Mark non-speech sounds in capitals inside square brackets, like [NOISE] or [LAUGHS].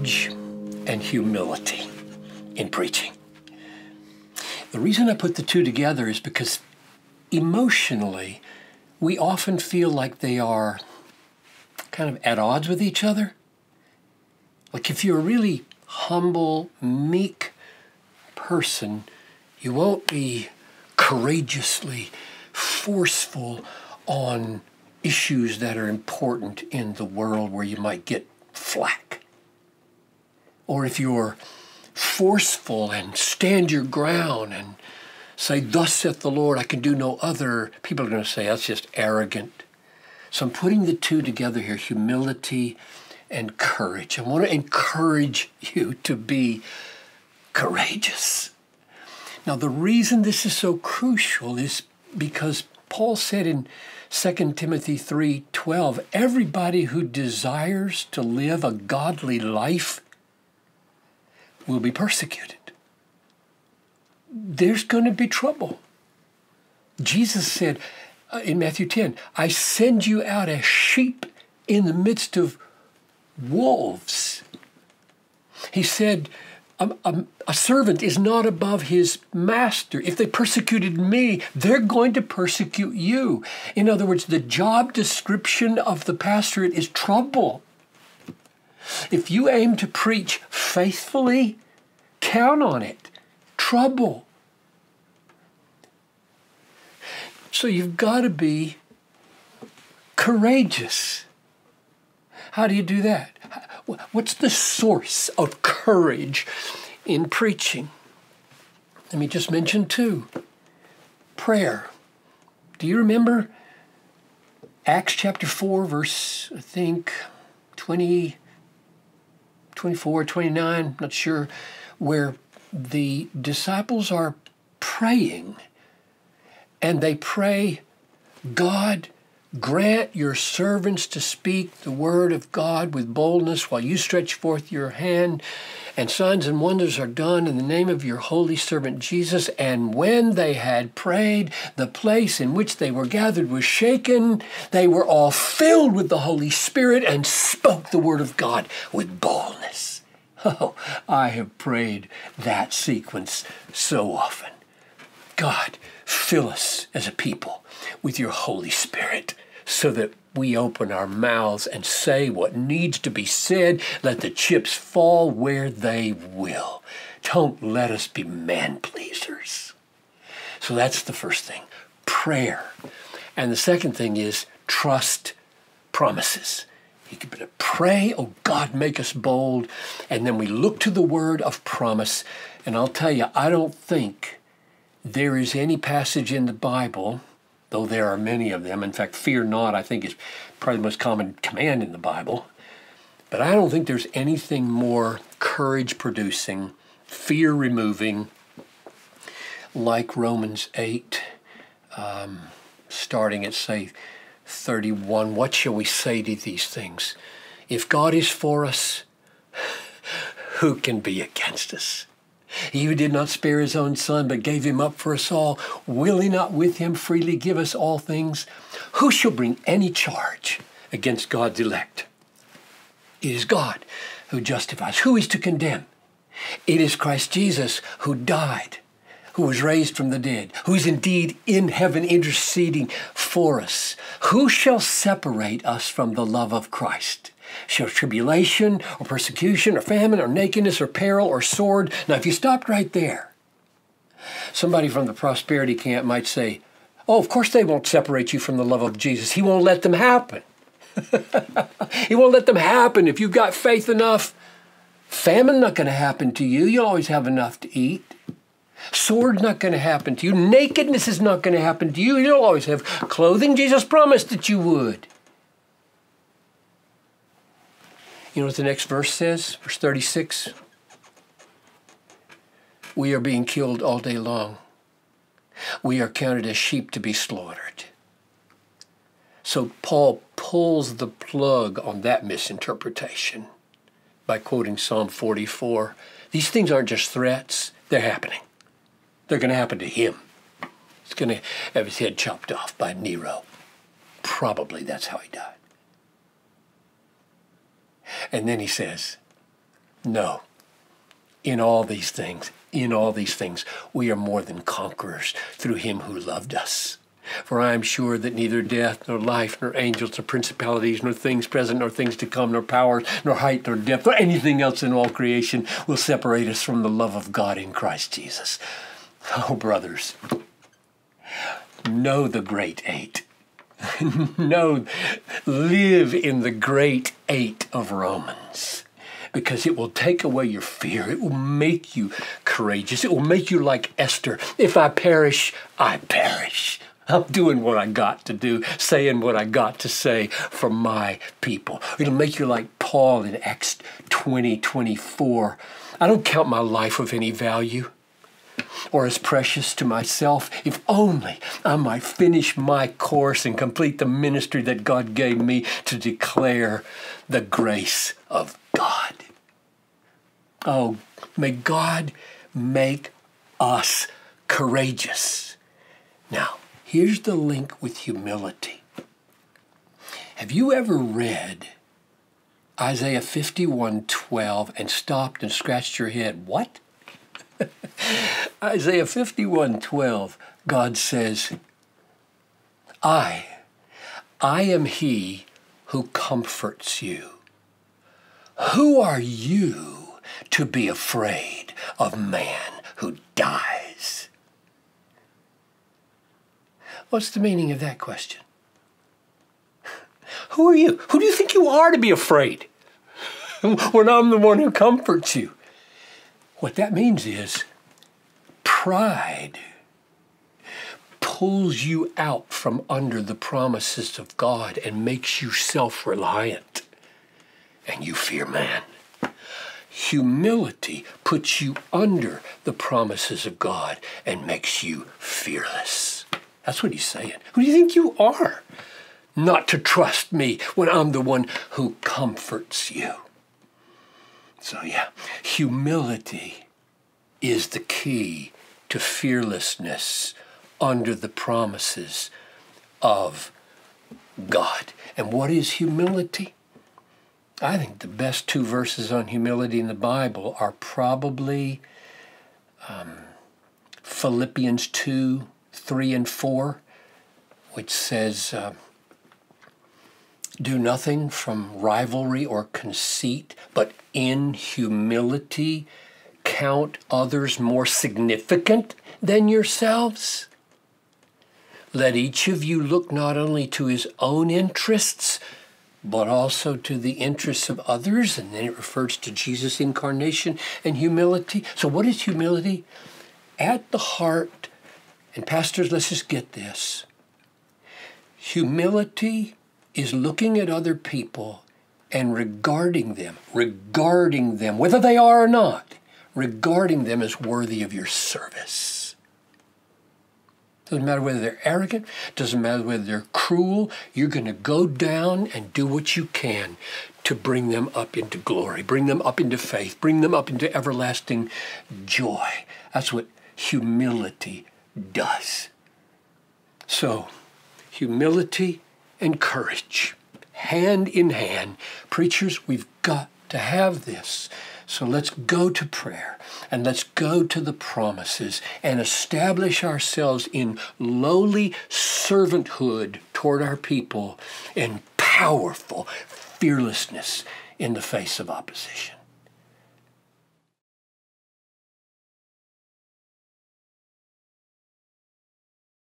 courage and humility in preaching. The reason I put the two together is because emotionally, we often feel like they are kind of at odds with each other. Like if you're a really humble, meek person, you won't be courageously forceful on issues that are important in the world where you might get flack. Or if you're forceful and stand your ground and say, Thus saith the Lord, I can do no other, people are going to say that's just arrogant. So I'm putting the two together here humility and courage. I want to encourage you to be courageous. Now, the reason this is so crucial is because Paul said in 2 Timothy 3:12, everybody who desires to live a godly life will be persecuted. There's going to be trouble. Jesus said uh, in Matthew 10, I send you out as sheep in the midst of wolves. He said, a, a, a, servant is not above his master. If they persecuted me, they're going to persecute you. In other words, the job description of the pastorate is trouble. If you aim to preach faithfully, count on it. Trouble. So you've got to be courageous. How do you do that? What's the source of courage in preaching? Let me just mention two prayer. Do you remember Acts chapter 4, verse, I think, 20, 24, 29, not sure, where the disciples are praying and they pray, God, Grant your servants to speak the word of God with boldness while you stretch forth your hand, and signs and wonders are done in the name of your holy servant Jesus. And when they had prayed, the place in which they were gathered was shaken. They were all filled with the Holy Spirit and spoke the word of God with boldness. [LAUGHS] Oh, I have prayed that sequence so often. God, fill us as a people with your Holy Spirit so that we open our mouths and say what needs to be said. Let the chips fall where they will. Don't let us be man pleasers. So that's the first thing prayer. And the second thing is trust promises. You can pray, oh God, make us bold. And then we look to the word of promise. And I'll tell you, I don't think there is any passage in the Bible though there are many of them. In fact, fear not, I think, is probably the most common command in the Bible. But I don't think there's anything more courage producing, fear removing, like Romans 8, um, starting at, say, 31. What shall we say to these things? If God is for us, [LAUGHS] who can be against us? He who did not spare his own son, but gave him up for us all, will he not with him freely give us all things? Who shall bring any charge against God's elect? It is God who justifies. Who is to condemn? It is Christ Jesus who died, who was raised from the dead, who is indeed in heaven interceding for us. Who shall separate us from the love of Christ? Shall tribulation or persecution or famine or nakedness or peril or sword. Now, if you stopped right there, somebody from the prosperity camp might say, Oh, of course they won't separate you from the love of Jesus. He won't let them happen. [LAUGHS] he won't let them happen. If you've got faith enough, famine not going to happen to you. You'll always have enough to eat. Sword not going to happen to you. Nakedness is not going to happen to you. You'll always have clothing. Jesus promised that you would. You know what the next verse says? Verse 36 We are being killed all day long. We are counted as sheep to be slaughtered. So Paul pulls the plug on that misinterpretation by quoting Psalm 44. These things aren't just threats, they're happening. They're going to happen to him. He's going to have his head chopped off by Nero. Probably that's how he died. And then he says, No. In all these things, in all these things, we are more than conquerors through him who loved us. For I am sure that neither death, nor life, nor angels, nor principalities, nor things present, nor things to come, nor powers, nor height, nor depth, nor anything else in all creation will separate us from the love of God in Christ Jesus. Oh, brothers, know the great eight. [LAUGHS] know, live in the great eight of Romans because it will take away your fear. It will make you courageous. It will make you like Esther. If I perish, I perish. I'm doing what I got to do, saying what I got to say for my people. It'll make you like Paul in Acts 20 24. I don't count my life of any value or as precious to myself, if only I might finish my course and complete the ministry that God gave me to declare the grace of God. Oh, may God make us courageous. Now, here's the link with humility. Have you ever read Isaiah 51:12 and stopped and scratched your head? What? [LAUGHS] Isaiah 51:12, God says, I, I am he who comforts you. Who are you to be afraid of man who dies? What's the meaning of that question? [LAUGHS] Who are you? Who do you think you are to be afraid [LAUGHS] when I'm the one who comforts you? What that means is pride pulls you out from under the promises of God and makes you self reliant, and you fear man. Humility puts you under the promises of God and makes you fearless. That's what he's saying. Who do you think you are? Not to trust me when I'm the one who comforts you. So, yeah, humility is the key to fearlessness under the promises of God. And what is humility? I think the best two verses on humility in the Bible are probably um, Philippians 2 3 and 4, which says, uh, Do nothing from rivalry or conceit, but in humility count others more significant than yourselves? Let each of you look not only to his own interests, but also to the interests of others. And then it refers to Jesus' incarnation and humility. So, what is humility? At the heart, and pastors, let's just get this humility is looking at other people and regarding them, regarding them, whether they are or not, regarding them as worthy of your service. Doesn't matter whether they're arrogant, doesn't matter whether they're cruel, you're going to go down and do what you can to bring them up into glory, bring them up into faith, bring them up into everlasting joy. That's what humility does. So, humility and courage, hand in hand. Preachers, we've got to have this. So let's go to prayer and let's go to the promises and establish ourselves in lowly servanthood toward our people and powerful fearlessness in the face of opposition.